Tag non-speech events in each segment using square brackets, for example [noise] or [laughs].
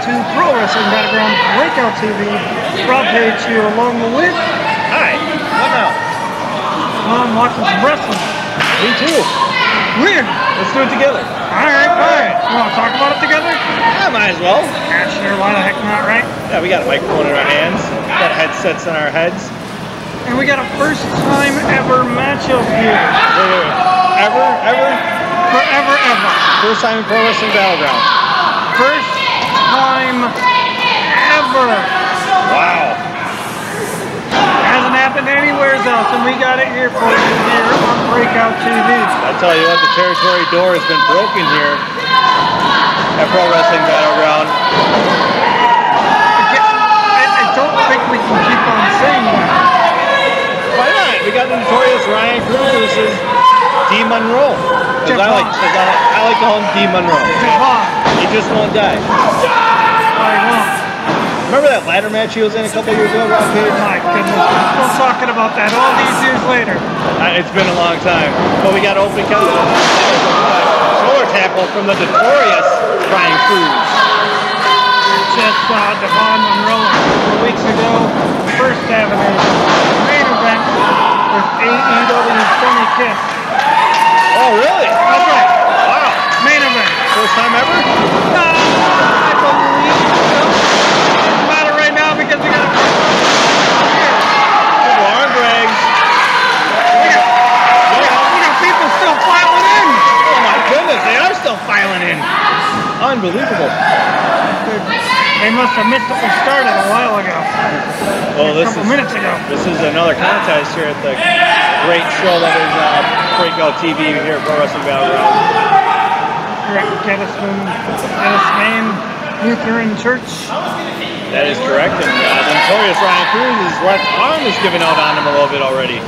to Pro Wrestling Battleground Breakout TV. Rob Page here along with. Hi. What now? I'm watching some wrestling. Me too. When? Let's do it together. Alright, fine. You want to talk about it together? Yeah, might as well. Yeah, sure. Why the heck not, right? Yeah, we got a microphone in our hands. Got headsets on our heads. And we got a first time ever matchup here. Wait, wait, wait. Ever? Ever? Forever, ever. First time in Pro Wrestling Battleground. First time ever. Wow. Hasn't happened anywhere else, and we got it here for you here on Breakout TV. I tell you what, the territory door has been broken here at Pro Wrestling Battleground. I, I don't think we can keep on saying that. Why not? We got the notorious Ryan Cruz versus D. Monroe. As I like, as I, like, I like to call him D. Monroe. Devon, He just won't die. Remember that ladder match he was in a couple years ago, Rob Page? My goodness, we're still talking about that all these years later. Uh, it's been a long time. But we got open count. Shoulder tackle from the notorious Ryan Cruz. Just uh, Devon Monroe a weeks ago, First Avenue main event with AEW Sonny Kiss. Unbelievable. They are still filing in. Unbelievable. They must have missed it. We started a while ago, Well, a this couple is minutes ago. this is another contest here at the great show that is uh, TV here at Pro Wrestling Battleground. Rick Gettysman, Gettysman Lutheran Church. That is correct, and uh, notorious Ryan Cruz's left arm is giving out on him a little bit already.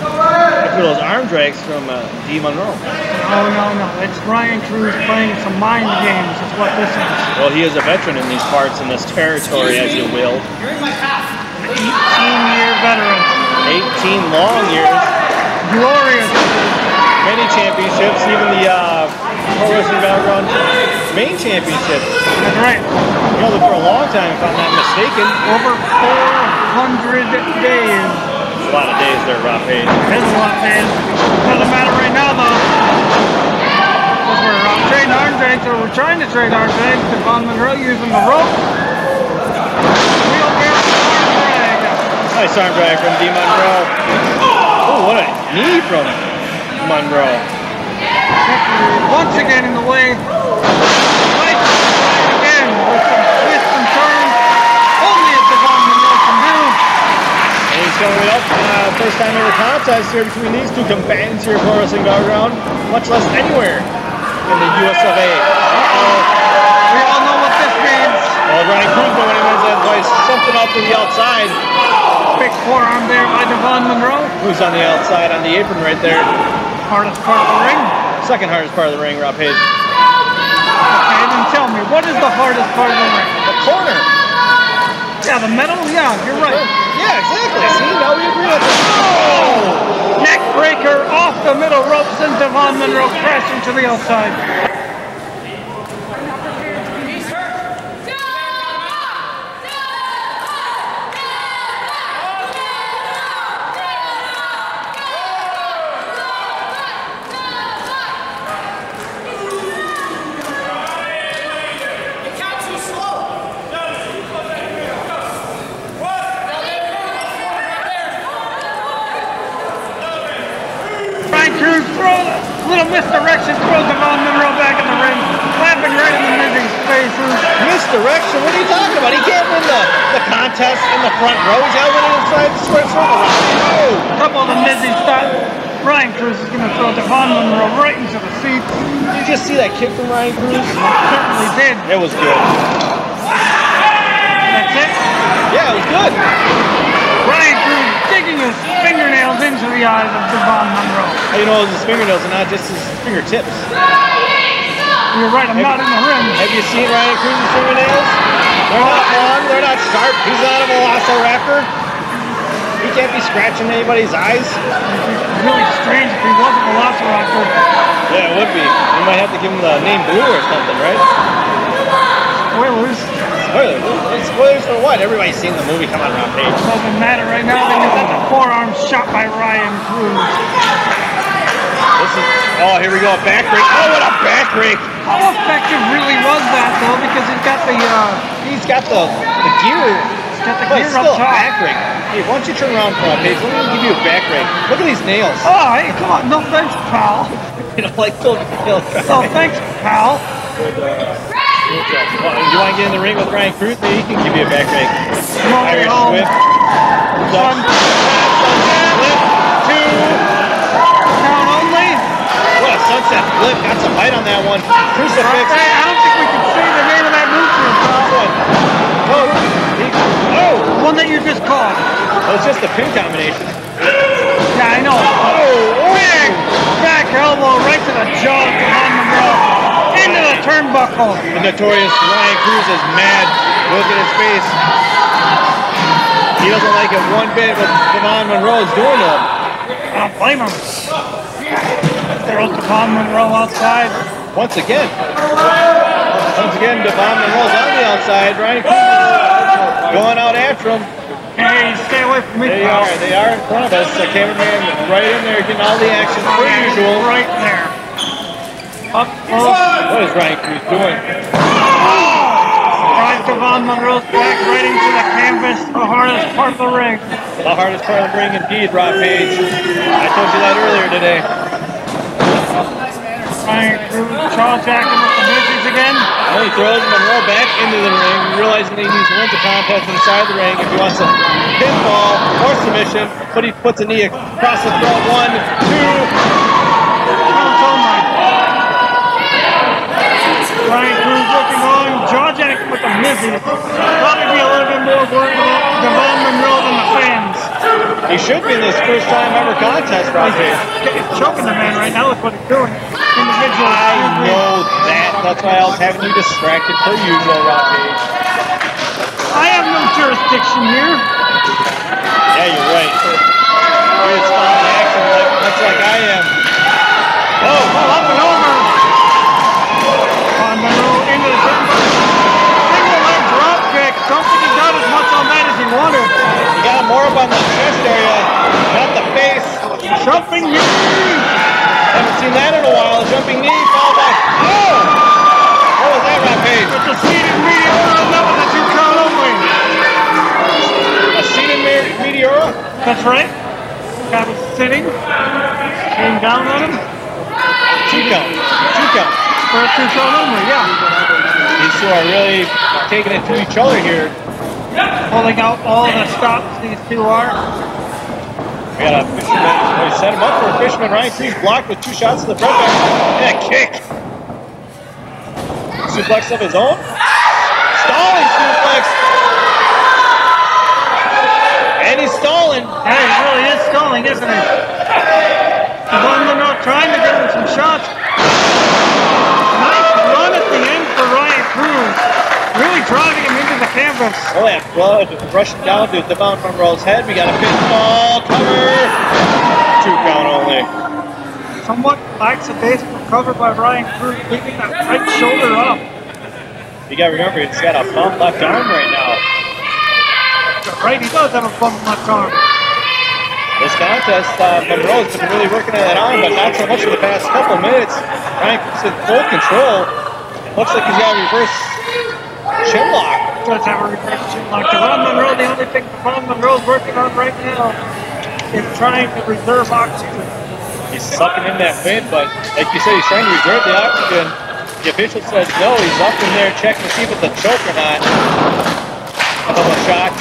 After those arm drags from uh, D. Monroe. Oh no, no, it's Ryan Cruz playing some mind games. Is what this is. Well, he is a veteran in these parts, in this territory, as you will. 18-year veteran, 18 long years, glorious. Many championships, even the uh, Pro Wrestling Battleground main championship. That's right. You it for a long time, if I'm not mistaken. Over 400 days. A lot of days there, Rob Page. That's a lot, man. Doesn't matter right now, though. Because we're uh, trading arm drags, or we're trying to trade arm drags. Devon Monroe using the rope. Wheelbarrow arm drag. Nice arm drag from D. Monroe. Oh, what a knee from Monroe. Once again in the way. Right again with some twists and turns. Only a Devon Monroe can do. And he's coming up. Uh, first time ever contest here between these two combatants here at Pro Wrestling Battleground, much less anywhere in the US of A. Uh-oh. We all know what this means. Well, Ryan Cruz when he wins that place, something off to the outside. Big forearm there by Devon Monroe. Who's on the outside on the apron right there? Hardest part of the ring. Second hardest part of the ring, Rob Page. Okay, then tell me, what is the hardest part of the ring? The corner. Yeah, the metal? Yeah, you're right. Yeah, exactly. See, now we agree on this. Oh! Neck breaker off the middle rope sends Devon Monroe crashing to the outside. Misdirection, throws Devon Monroe back in the ring, laughing right in the Mizzy's faces. Misdirection? What are you talking about? He can't win the, the contest in the front row. He's got to win it inside the square circle. A couple of the Mizzy's thought Ryan Cruz is going to throw Devon Monroe right into the seats. Did you just see that kick from Ryan Cruz? Certainly did. It was good. That's it. Yeah, it was good. Ryan Digging his fingernails into the eyes of Devon Monroe. You know it was his fingernails and not just his fingertips? You're right, I'm not in the ring. Have you seen Ryan Cruz's fingernails? They're not long, they're not sharp. He's not a velociraptor. He can't be scratching anybody's eyes. It's really strange if he was a velociraptor. Yeah, it would be. You might have to give him the name Blue or something, right? Spoilers. Spoilers. Spoilers for what? Everybody's seen the movie. Come on, Rampage. Doesn't matter right now. They got the forearm shot by Ryan Cruz. This is. Oh, here we go. A Back break. Oh, what a back break. How effective really was that though? Because he's got the uh, He's got the the gear. he's got the But gear it's still up a back break. Hey, why don't you turn around for a page? Let me give you a back break. Look at these nails. Oh, hey, come on. No thanks, pal. [laughs] You know, like those nails. No thanks, pal. You want to get in the ring with Ryan Cruz? He can give you a back break. Irish home. whip. Flip. Two. Count only. What a sunset flip. Got some height on that one. Crucifix. I don't think we can say the name of that move here, pal. Oh, he- oh, The one that you just called. oh, it's just a pin combination. Yeah, I know. Oh, oh. Back, back elbow right to the jaw turnbuckle. The notorious Ryan Cruz is mad. Look at his face. He doesn't like it one bit what Devon Monroe is doing to him. I don't blame him. Throws Devon Monroe outside. Once again. Once again, Devon Monroe's on the outside. Ryan Cruz going out after him. Hey, stay away from me, They are. They are in front of us. The cameraman right in there getting all the action per usual. Right there. Up close. What is Ryan Cruz doing? Drive Devon Monroe's back right into the canvas, the hardest part of the ring. The hardest part of the ring indeed, Rob Page. I told you that earlier today. Ryan Cruz jaw jacking with the midgets again. Well, he throws Monroe back into the ring, realizing that he needs to win the contest inside the ring if he wants a pinfall or submission, but he puts a knee across the throat. One, two. Counts only. Ryan Cruz looking on, jacking with the midgets. Probably be a little bit more work with Devon Monroe than the fans. He should be in this first time ever contest, right Page. He's choking the man right now with what he's doing. Individual. I know that. That's why I was having you distracted per usual, Page. I have no jurisdiction here. Yeah, you're right. You're just following action like, much like I am. Oh, Oh, up and over. Don't think he got as much on that as he wanted. you got more up on the chest area, not the face. Jumping knee. Haven't seen that in a while. Jumping knee, followed by. Oh! What was that, Rampage? With the seated meteor, and that was a two count only. A seated me- meteora? That's right. Guy was sitting. Came down on him Two count. Two count. for a two count only. Yeah. Two are really taking it to each other here. Pulling out all the stops these two are. We got a fisherman. We set him up for a fisherman. Ryan Cruz blocked with two shots to the front back. And a kick. Suplex of his own. Stalling suplex. And he's stalling. He really is stalling, isn't he? Devon Monroe trying to get him some shots. Nice run at the end for Ryan Cruz. Really driving him into the canvas. Oh, that blood rushing down to Devon Monroe's head. We got a pinfall cover. Two count only. Somewhat lackadaisical cover by Ryan Cruz, keeping that right shoulder up. You gotta remember, he's got a bump left arm right now. Right, he does have a bump left arm. This contest, uh, Monroe's been really working on that arm, but not so much for the past couple minutes. Ryan Cruz in full control. Looks like he's got a reverse. Does have a chin lock. Devon Monroe, the only thing Devon Monroe's working on right now is trying to reserve oxygen. He's sucking in that wind, but like you said, he's trying to reserve the oxygen. The official says no. He's up in there checking to see if it's a choke or not. Couple of shots.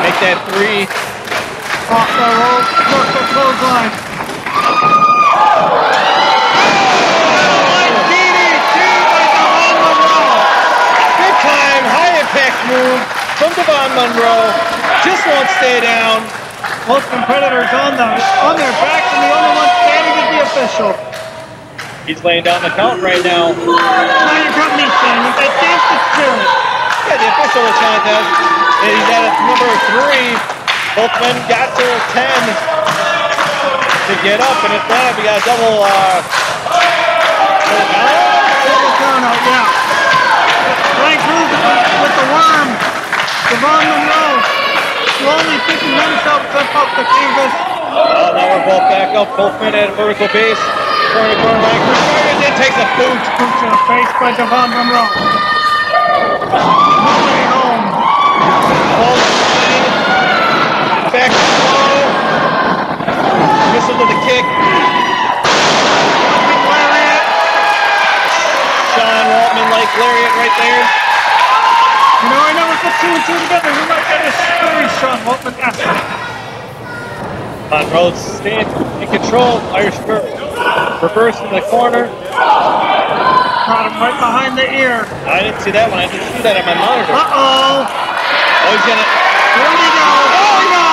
Make that three. Off the work the clothesline. Move from Devon Monroe. Just won't stay down. Both competitors on the on their backs, and the only one standing is the official. He's laying down the count right now. Now you got me standing. They danced the spirit. Yeah, the official was contest. And he's at number three. Both men got to 10 to get up, and if not, we got a double, uh, double count. Double count out, yeah. Frank Ruth with the worm. Devon Monroe slowly picking himself up off the canvas. Well, now we're both back up. Both men at a vertical base. Corey Burbank and then takes a boot. Boot to the face by Devon Monroe. Money home. Back to the Missile to the kick. Like lariat right there. You know, I never put two and two together. We might get a screwy Sean Waltman esque. Monroe stands in control. Irish Spur. Reverse in the corner. Caught him right behind the ear. I didn't see that one. I didn't see that on my monitor. Uh-oh. Oh, he's gonna. Here we go. Oh, no.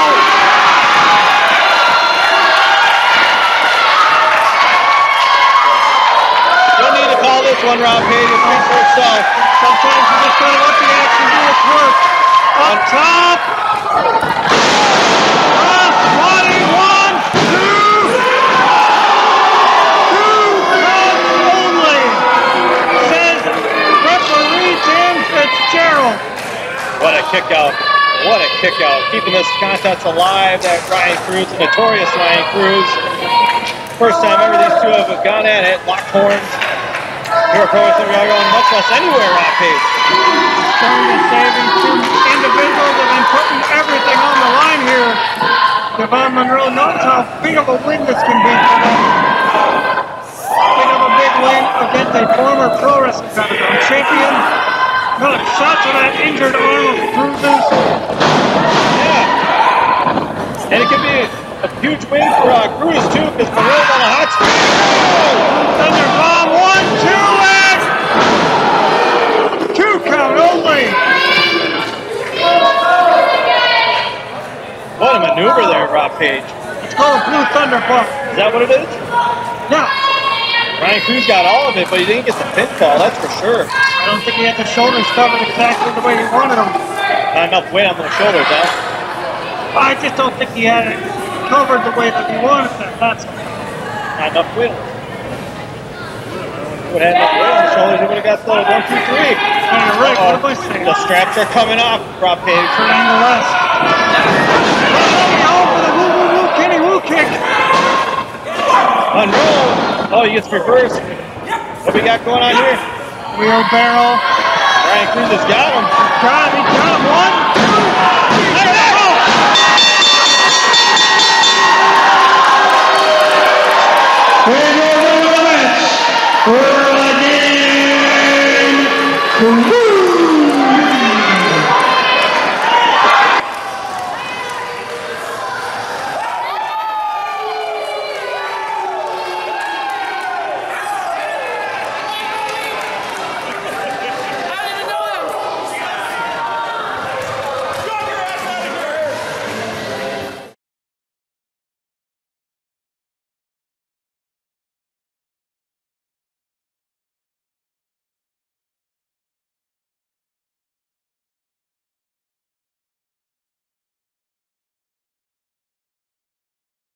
Don't need to call this one, Rob Page. It speaks for itself. Sometimes you just gotta let the action do its work. Up top. What a kick out. What a kick out. Keeping this contest alive, that Ryan Cruz, notorious Ryan Cruz. First time ever these two have gone at it, locked horns. Are pros that are going much less anywhere, Rob Page. Showing the saving two individuals have been putting everything on the line here. Devon Monroe knows how big of a win this can be for them. Big of a big win against a former pro wrestling champion. Got shots to that injured arm of Cruz's. Yeah. And it could be a, a huge win for uh, Cruz, too, because Monroe's on a hot streak. Oh! Thunder bomb, one, two, and two count only. What a maneuver there, Rob Page. It's called a blue thunder bomb. Is that what it is? Yeah, Ryan Cruz got all of it, but he didn't get the pinfall, that's for sure. I don't think he had the shoulders covered exactly the way he wanted them. Not enough weight on those shoulders, huh? I just don't think he had it covered the way that he wanted them. That's. Not enough weight. Would have had enough weight on the shoulders, he would have got the one, two, three. Hey, Rick, what am I saying? The straps are coming off, Rob Page. Triangle West. Oh, for the woo woo woo Kenny Woo kick. Monroe. Oh, he gets reversed. What we got going on here? Wheelbarrow. Ryan Cruz has got him. Got him, he got him. One, two, Winner of the match, for again,